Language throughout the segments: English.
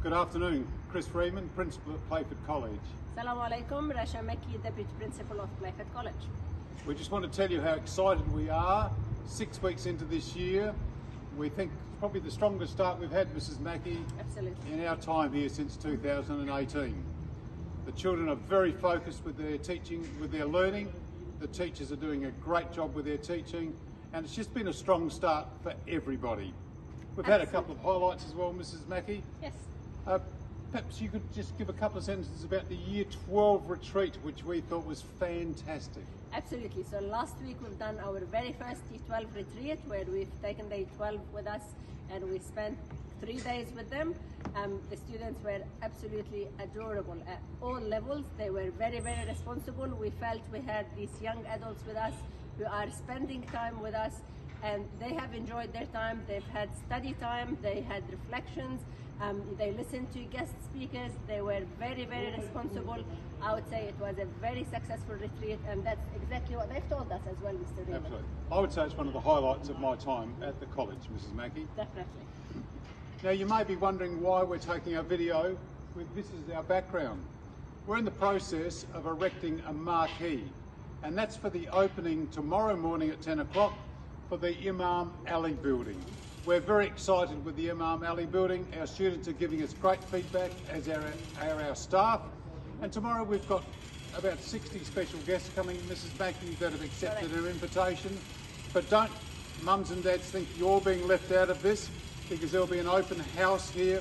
Good afternoon. Chris Freeman, Principal at Playford College. Assalamu alaikum, Rasha Deputy Principal of Playford College. We just want to tell you how excited we are. Six weeks into this year, we think it's probably the strongest start we've had, Mrs. Mackey, Absolutely. in our time here since 2018. The children are very focused with their teaching, with their learning. The teachers are doing a great job with their teaching, and it's just been a strong start for everybody. We've had a couple of highlights as well, Mrs. Mackey. Yes. Uh, perhaps you could just give a couple of sentences about the Year 12 retreat, which we thought was fantastic. Absolutely. So last week we've done our very first T12 retreat where we've taken day 12 with us and we spent three days with them. Um, the students were absolutely adorable at all levels. They were very, very responsible. We felt we had these young adults with us who are spending time with us and they have enjoyed their time. They've had study time, they had reflections, um, they listened to guest speakers. They were very, very responsible. I would say it was a very successful retreat, and that's exactly what they've told us as well, Mr. Freeman. Absolutely. I would say it's one of the highlights of my time at the college, Mrs. Mackey. Definitely. Now you may be wondering why we're taking our video with this as our background. We're in the process of erecting a marquee and that's for the opening tomorrow morning at 10 o'clock for the Imam Ali building. We're very excited with the Imam Ali building. Our students are giving us great feedback as are, are our staff. And tomorrow we've got about 60 special guests coming, Mrs. Mackey, that have accepted our invitation. But don't mums and dads think you're being left out of this because there'll be an open house here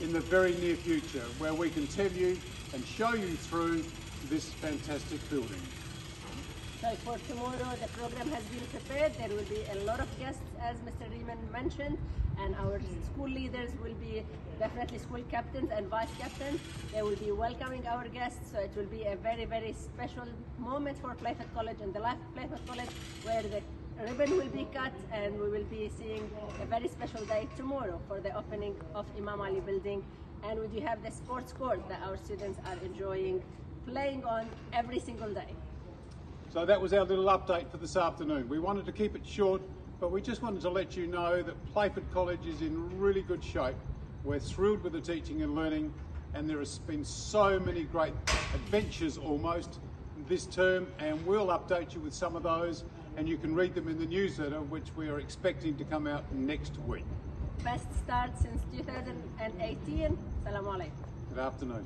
in the very near future where we can tell you and show you through this fantastic building. So for tomorrow, the program has been prepared. There will be a lot of guests, as Mr. Freeman mentioned, and our school leaders will be definitely school captains and vice captains. They will be welcoming our guests, so it will be a very, very special moment for Playford College and the life of Playford College, where the ribbon will be cut and we will be seeing a very special day tomorrow for the opening of Imam Ali building. And we do have the sports court that our students are enjoying playing on every single day. So that was our little update for this afternoon. We wanted to keep it short, but we just wanted to let you know that Playford College is in really good shape. We're thrilled with the teaching and learning, and there has been so many great adventures almost this term, and we'll update you with some of those, and you can read them in the newsletter, which we are expecting to come out next week. Best start since 2018. Salam alaikum. Good afternoon.